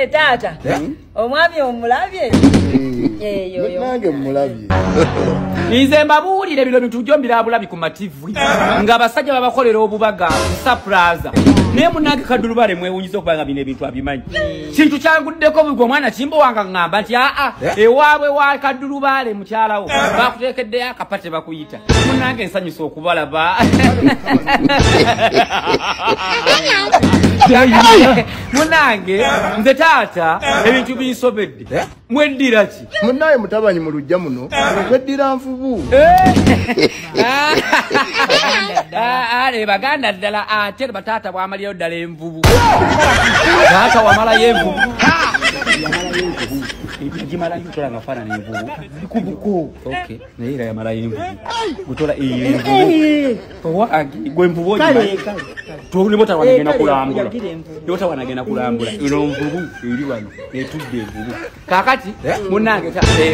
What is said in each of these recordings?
Eh, taata omwami omulabye? Eh, yo, yo. nange mulabye nze mbabuulire bino bintu jo mbirabulabi ku mativi nga abasajja babakolera obubaga saplaza naye munange kadulubale mwewunyiza okuba nga bino ebintu abimanyi. Kintu kyanguddeko bugwe omwana kimbo wanga ŋŋamba nti aa ewaabwe wa kadulubale mukyalawo bakuteekeddeyo akapate bakuyita. Munange nsanyusa okubalaba munange nze taata ebintu binsobedde. Mweddira ki? Munaye mutabanyi mu lujja muno. Kweddira nfubu. Ale baganda ddala ate bataata bwamalirayo ddala envubu. Taata wamalayo envubu gimalayo tola nga faanana envubu bikubuko naye era yamalayo envubu gutola envubu owange gwe envubu ogimanyi nibotawanagenda kulambula nibotawanagenda kulambula eno nvubu eri wano etudde envubu kakati munange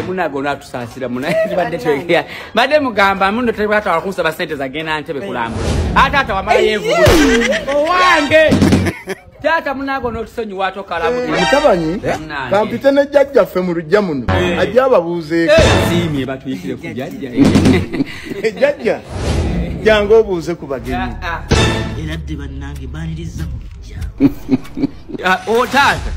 munange onatusaasira munabadde twegera badde mugamba muno tebatwala kunsaba sente zagenda ntebe kulambula ataata wamalayo envubu owange taata munange onotusonyiwa tokalabuti mutabanyi Munange. kampite ne jjajjaffe mu lujja muno. Eh. ajje ababuuzeeko siimye batuyitire ku jajja ejjajja jange obuuze ku bagenyi era dde bannange baniriza mu o taata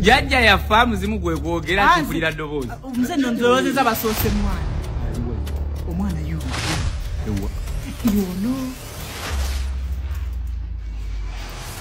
jajja yaffe amuzimu gwe gwogera kimpulira ddoboozi. omuze no ndowozeza basoose mwana. Omwana yono yono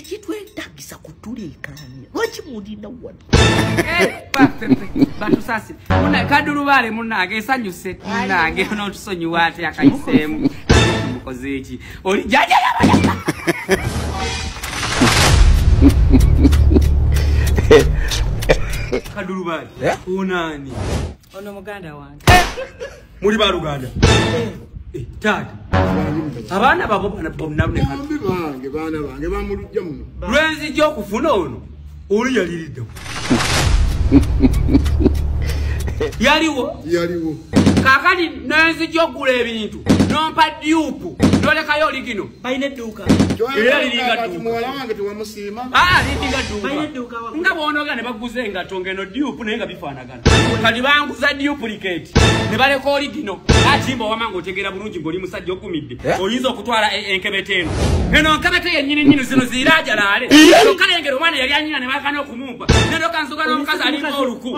tekitwetagisa kutuleekaanya lwaki mulinda wano batusasire kadulubale munange esanyuse munange notusonyiwa ate akayiseemu mukoze eki oli jaja yabaya kadulubale onani ono muganda wange muli baluganda taata abaana babo bonna ne kano bambi bange baana bange bamu lujja muno lwenzijja okufuna ono oli yaliriddewo yaliwo. Yaliwo. Kakati nenzijja okugula ebintu nompa dyupu nolekayo oligino. Balina edduuka. Era liringa Kati dduuka. muwala wange tewamusiima liringa Balina duka nga bonoga ne baguza engato ngeno dyupu naye nga bifaanagana. Kati banguza duplicate ne baleka oligino. Atimba owama ngaotegeera bulungi ngaoli musajja okumidde. Oyinza okutwala e- enkebete eno eno nkabate yennyini nyini zino ziiraajalaale kyokka nengera omwana yali anyina ne baagana okumumpa neroka nsuka n'omukazi alinga oluku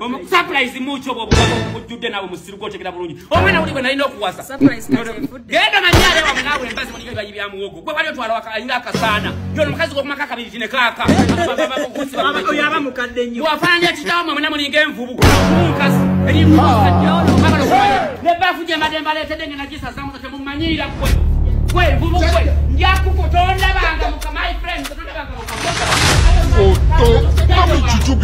omusapulayizi muki obwo obukaka obujjudde nabo musiru gwotegera bulungi. Omwana buli bwe nalina okuwasa. Genda manyaale wamwe naabwe embazi muliyo ebayi byamuwogo gwe bali otwala ayinga akasaana. Yono omukazi gw'okumaka akabiriti ne kaaka. Wafaananya kitaawo mwe mwena mulinga envubu. Omukazi erinkumusajjolo kabalo nebaafu gye mbadde mbaleetedde nge nagisazamu temumanyiira ggwe. Gwe envubu gwe njakukutondabanga muka my friend tondabanga jujubira muka Zozo.